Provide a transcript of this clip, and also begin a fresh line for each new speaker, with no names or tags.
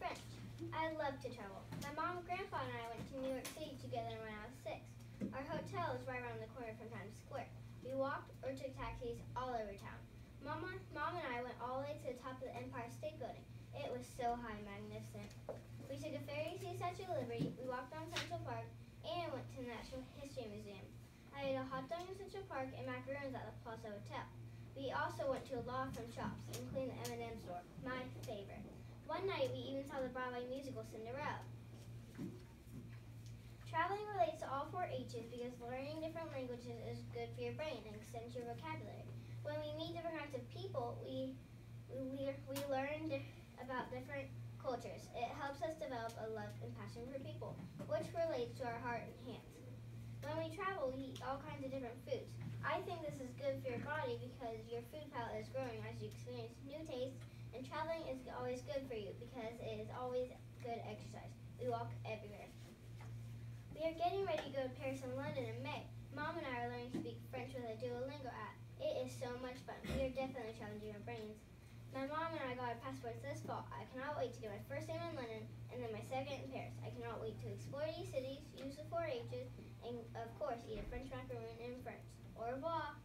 I love to travel. My mom, grandpa, and I went to New York City together when I was six. Our hotel is right around the corner from Times Square. We walked or took taxis all over town. Mama, mom and I went all the way to the top of the Empire State Building. It was so high and magnificent. We took a ferry to the Statue of Liberty. We walked down Central Park and went to the Natural History Museum. I ate a hot dog in Central Park and macaroons at the Plaza Hotel. We also went to a lot of fun shops, including the M&M store, my favorite. One night, we even saw the Broadway musical Cinderella. Traveling relates to all four H's because learning different languages is good for your brain and extends your vocabulary. When we meet different kinds of people, we we, we learn di- about different cultures. It helps us develop a love and passion for people, which relates to our heart and hands. When we travel, we eat all kinds of different foods. I think this is good for your body because your food palate is growing as you experience new tastes, and traveling is always good for you because it is always good exercise. We walk everywhere. We are getting ready to go to Paris and London in May. Mom and I are learning to speak French with a Duolingo app. It is so much fun. We are definitely challenging our brains. My mom and I got our passports this fall. I cannot wait to get my first name in London and then my second in Paris. I cannot wait to explore these cities, use the four H's, and of course eat a French macaroon in French. Au revoir.